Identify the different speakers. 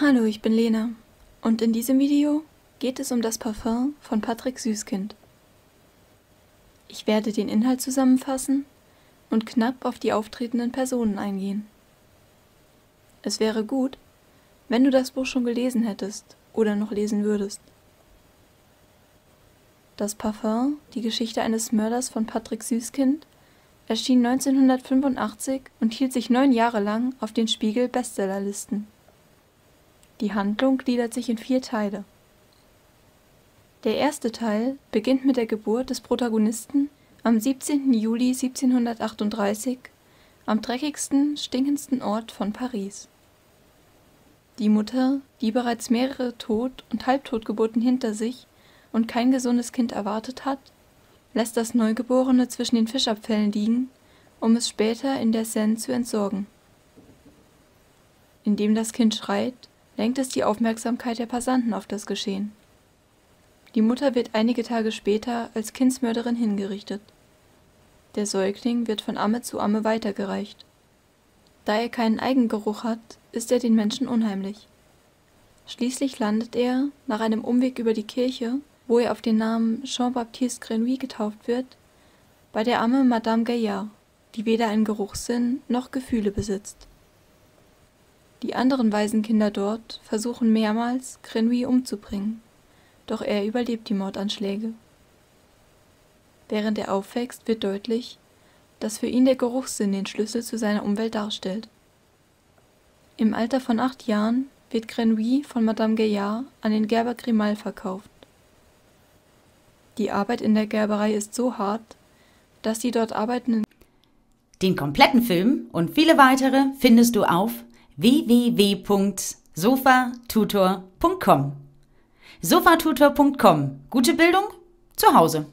Speaker 1: Hallo, ich bin Lena und in diesem Video geht es um das Parfum von Patrick Süßkind. Ich werde den Inhalt zusammenfassen und knapp auf die auftretenden Personen eingehen. Es wäre gut, wenn du das Buch schon gelesen hättest oder noch lesen würdest. Das Parfum, die Geschichte eines Mörders von Patrick Süßkind, erschien 1985 und hielt sich neun Jahre lang auf den Spiegel-Bestsellerlisten. Die Handlung gliedert sich in vier Teile. Der erste Teil beginnt mit der Geburt des Protagonisten am 17. Juli 1738 am dreckigsten, stinkendsten Ort von Paris. Die Mutter, die bereits mehrere Tot- und Halbtotgeburten hinter sich und kein gesundes Kind erwartet hat, lässt das Neugeborene zwischen den Fischabfällen liegen, um es später in der Seine zu entsorgen. Indem das Kind schreit, lenkt es die Aufmerksamkeit der Passanten auf das Geschehen. Die Mutter wird einige Tage später als Kindsmörderin hingerichtet. Der Säugling wird von Amme zu Amme weitergereicht. Da er keinen Eigengeruch hat, ist er den Menschen unheimlich. Schließlich landet er, nach einem Umweg über die Kirche, wo er auf den Namen Jean-Baptiste Grenouille getauft wird, bei der Amme Madame Gaillard, die weder einen Geruchssinn noch Gefühle besitzt. Die anderen Waisenkinder dort versuchen mehrmals, Grenouille umzubringen, doch er überlebt die Mordanschläge. Während er aufwächst, wird deutlich, dass für ihn der Geruchssinn den Schlüssel zu seiner Umwelt darstellt. Im Alter von acht Jahren wird Grenouille von Madame Gaillard an den Gerber Grimal verkauft. Die Arbeit in der Gerberei ist so hart, dass die dort arbeitenden
Speaker 2: Den kompletten Film und viele weitere findest du auf www.sofatutor.com. Sofatutor.com. Gute Bildung zu Hause.